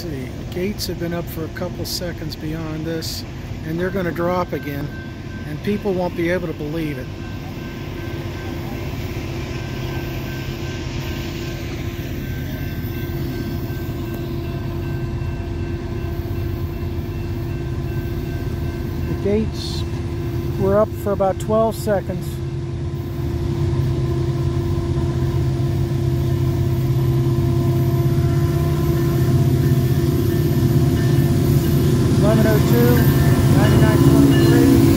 see. The gates have been up for a couple seconds beyond this, and they're going to drop again, and people won't be able to believe it. The gates were up for about 12 seconds 99.3.